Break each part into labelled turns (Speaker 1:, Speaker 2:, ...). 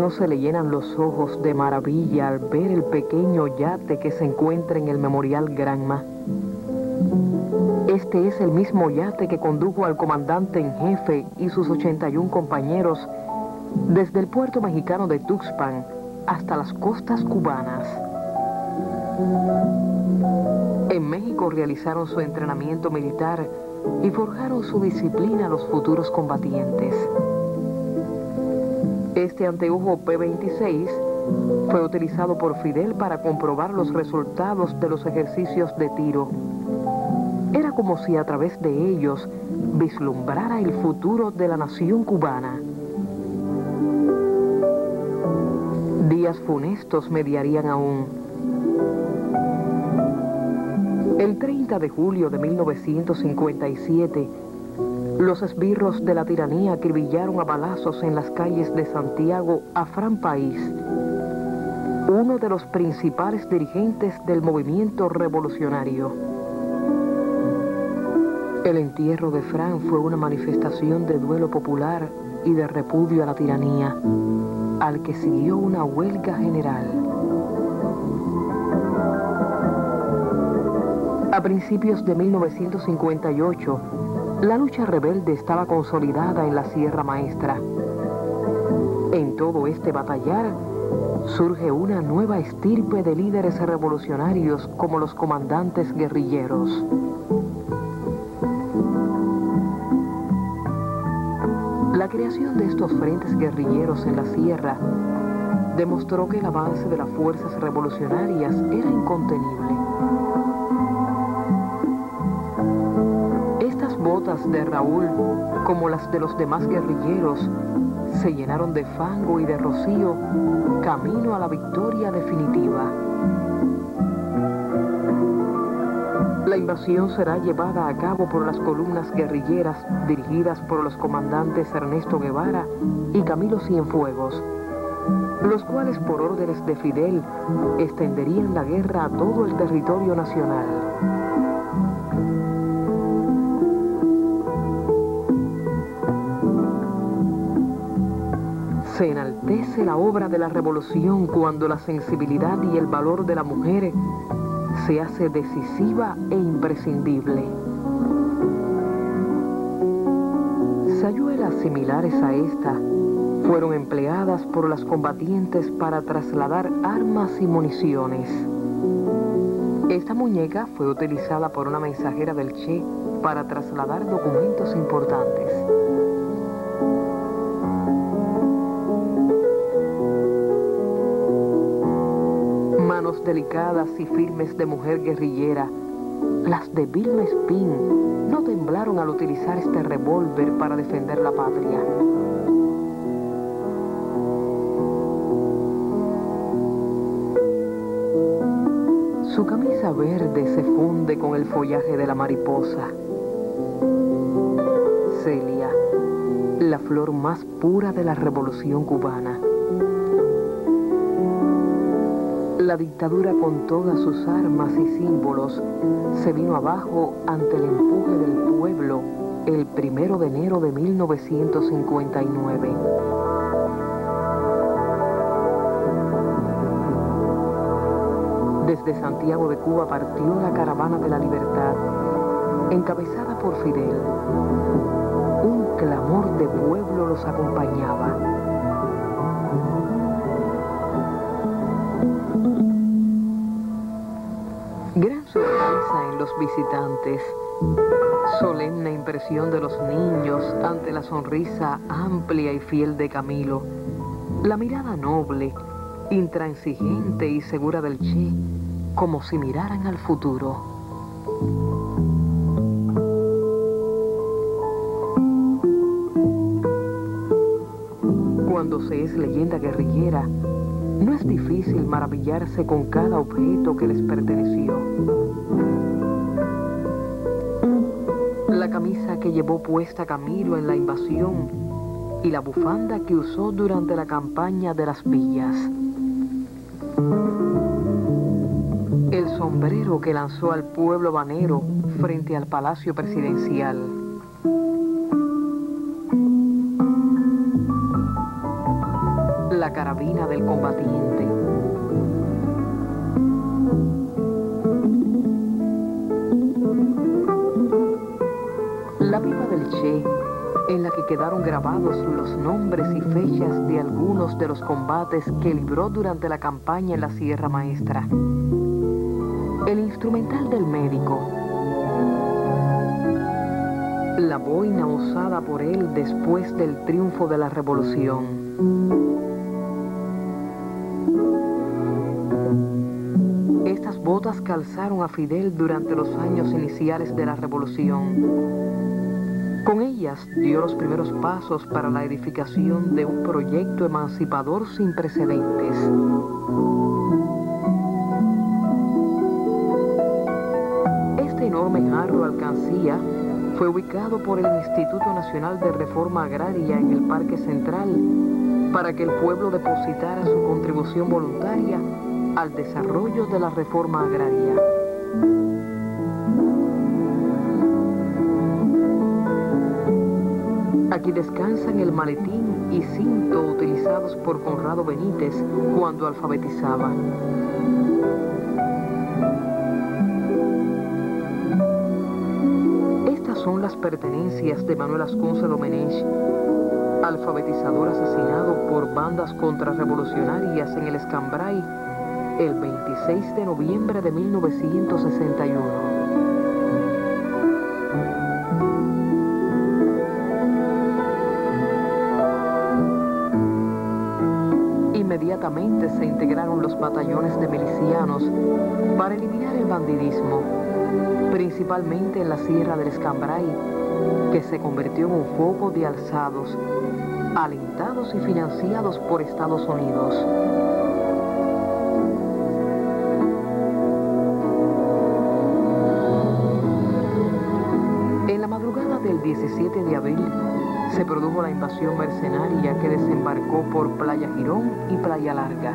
Speaker 1: no se le llenan los ojos de maravilla al ver el pequeño yate que se encuentra en el Memorial Granma. Este es el mismo yate que condujo al comandante en jefe y sus 81 compañeros desde el puerto mexicano de Tuxpan hasta las costas cubanas. En México realizaron su entrenamiento militar y forjaron su disciplina los futuros combatientes. Este anteojo P-26 fue utilizado por Fidel para comprobar los resultados de los ejercicios de tiro. Era como si a través de ellos vislumbrara el futuro de la nación cubana. Días funestos mediarían aún. El 30 de julio de 1957, los esbirros de la tiranía acribillaron a balazos en las calles de Santiago a Fran País, uno de los principales dirigentes del movimiento revolucionario. El entierro de Fran fue una manifestación de duelo popular y de repudio a la tiranía, al que siguió una huelga general. A principios de 1958, la lucha rebelde estaba consolidada en la Sierra Maestra. En todo este batallar surge una nueva estirpe de líderes revolucionarios como los comandantes guerrilleros. La creación de estos frentes guerrilleros en la sierra demostró que el avance de las fuerzas revolucionarias era incontenible. De Raúl, como las de los demás guerrilleros, se llenaron de fango y de rocío camino a la victoria definitiva. La invasión será llevada a cabo por las columnas guerrilleras dirigidas por los comandantes Ernesto Guevara y Camilo Cienfuegos, los cuales por órdenes de Fidel extenderían la guerra a todo el territorio nacional. Se enaltece la obra de la revolución cuando la sensibilidad y el valor de la mujer se hace decisiva e imprescindible. Sayuelas similares a esta fueron empleadas por las combatientes para trasladar armas y municiones. Esta muñeca fue utilizada por una mensajera del Che para trasladar documentos importantes. Delicadas y firmes de mujer guerrillera, las de Vilma Espín, no temblaron al utilizar este revólver para defender la patria. Su camisa verde se funde con el follaje de la mariposa. Celia, la flor más pura de la revolución cubana. La dictadura con todas sus armas y símbolos se vino abajo ante el empuje del pueblo el primero de enero de 1959. Desde Santiago de Cuba partió la caravana de la libertad, encabezada por Fidel. Un clamor de pueblo los acompañaba. Visitantes. Solemne impresión de los niños ante la sonrisa amplia y fiel de Camilo. La mirada noble, intransigente y segura del Che, como si miraran al futuro. Cuando se es leyenda guerrillera, no es difícil maravillarse con cada objeto que les perteneció. Que llevó puesta Camilo en la invasión y la bufanda que usó durante la campaña de las villas. El sombrero que lanzó al pueblo banero frente al palacio presidencial. la carabina del combatiente. En la que quedaron grabados los nombres y fechas de algunos de los combates que libró durante la campaña en la Sierra Maestra. El instrumental del médico, la boina usada por él después del triunfo de la revolución. Estas botas calzaron a Fidel durante los años iniciales de la revolución. Con ellas dio los primeros pasos para la edificación de un proyecto emancipador sin precedentes. Este enorme jarro alcancía fue ubicado por el Instituto Nacional de Reforma Agraria en el Parque Central para que el pueblo depositara su contribución voluntaria al desarrollo de la reforma agraria. Aquí descansan el maletín y cinto utilizados por Conrado Benítez cuando alfabetizaba. son las pertenencias de Manuel Ascunce Domenech, alfabetizador asesinado por bandas contrarrevolucionarias en el Escambray el 26 de noviembre de 1961. Se integraron los batallones de milicianos para eliminar el bandidismo principalmente en la Sierra del Escambray, que se convirtió en un foco de alzados, alentados y financiados por Estados Unidos. Se produjo la invasión mercenaria que desembarcó por Playa Girón y Playa Larga.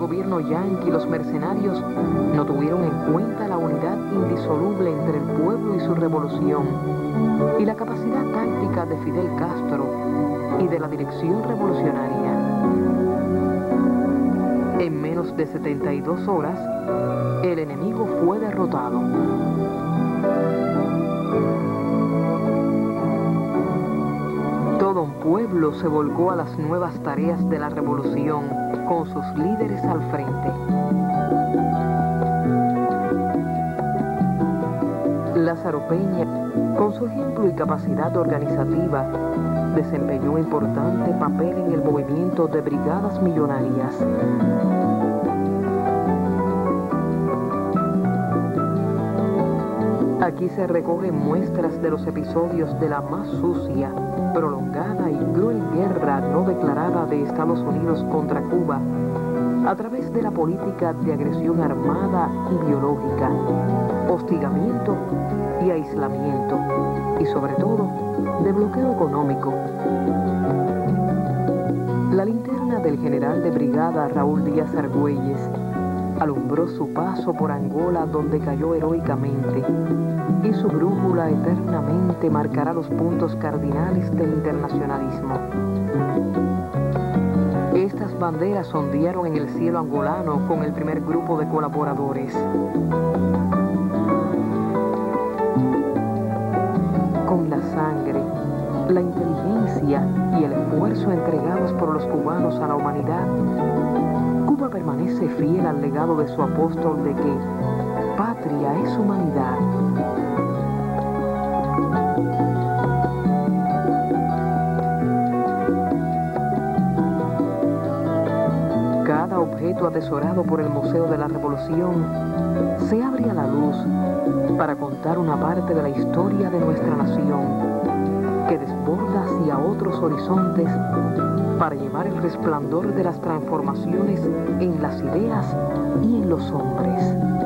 Speaker 1: gobierno yanqui y los mercenarios no tuvieron en cuenta la unidad indisoluble entre el pueblo y su revolución y la capacidad táctica de Fidel Castro y de la dirección revolucionaria. De 72 horas, el enemigo fue derrotado. Todo un pueblo se volcó a las nuevas tareas de la revolución con sus líderes al frente. Lázaro Peña, con su ejemplo y capacidad organizativa, desempeñó importante papel en el movimiento de brigadas millonarias. Aquí se recogen muestras de los episodios de la más sucia, prolongada y cruel guerra no declarada de Estados Unidos contra Cuba a través de la política de agresión armada y biológica, hostigamiento y aislamiento, y sobre todo de bloqueo económico. La linterna del general de brigada Raúl Díaz Argüelles alumbró su paso por Angola donde cayó heroicamente y su brújula eternamente marcará los puntos cardinales del internacionalismo. Estas banderas ondearon en el cielo angolano con el primer grupo de colaboradores. Con la sangre, la inteligencia y el esfuerzo entregados por los cubanos a la humanidad, permanece fiel al legado de su apóstol de que patria es humanidad. Cada objeto atesorado por el Museo de la Revolución se abre a la luz para contar una parte de la historia de nuestra nación que desborda hacia otros horizontes para llevar el resplandor de las transformaciones en las ideas y en los hombres.